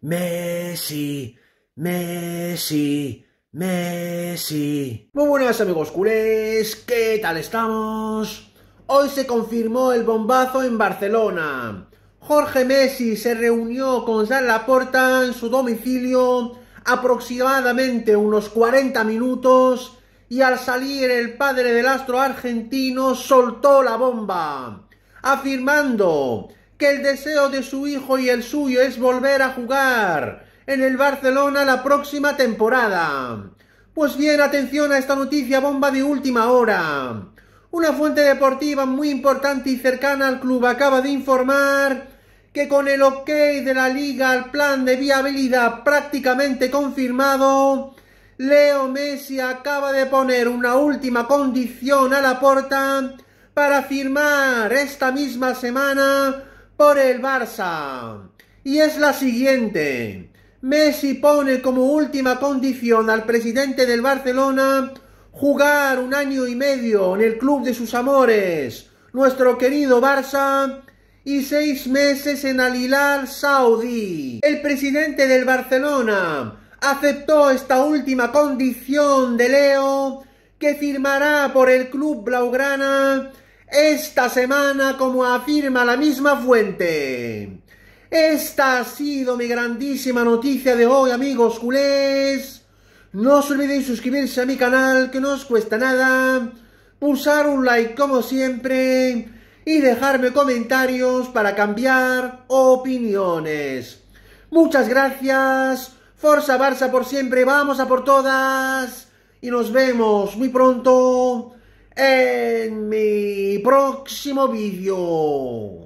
Messi, Messi, Messi. Muy buenas amigos culés, ¿qué tal estamos? Hoy se confirmó el bombazo en Barcelona. Jorge Messi se reunió con Jean Laporta en su domicilio aproximadamente unos 40 minutos y al salir el padre del astro argentino soltó la bomba, afirmando que el deseo de su hijo y el suyo es volver a jugar en el Barcelona la próxima temporada. Pues bien, atención a esta noticia bomba de última hora. Una fuente deportiva muy importante y cercana al club acaba de informar que con el ok de la liga al plan de viabilidad prácticamente confirmado, Leo Messi acaba de poner una última condición a la puerta para firmar esta misma semana por el Barça. Y es la siguiente. Messi pone como última condición al presidente del Barcelona jugar un año y medio en el club de sus amores, nuestro querido Barça, y seis meses en Al Hilal Saudí. El presidente del Barcelona aceptó esta última condición de Leo que firmará por el club Blaugrana esta semana como afirma la misma fuente. Esta ha sido mi grandísima noticia de hoy, amigos culés. No os olvidéis suscribirse a mi canal, que no os cuesta nada. Pulsar un like como siempre. Y dejarme comentarios para cambiar opiniones. Muchas gracias. Forza Barça por siempre. Vamos a por todas. Y nos vemos muy pronto en mi しもびよ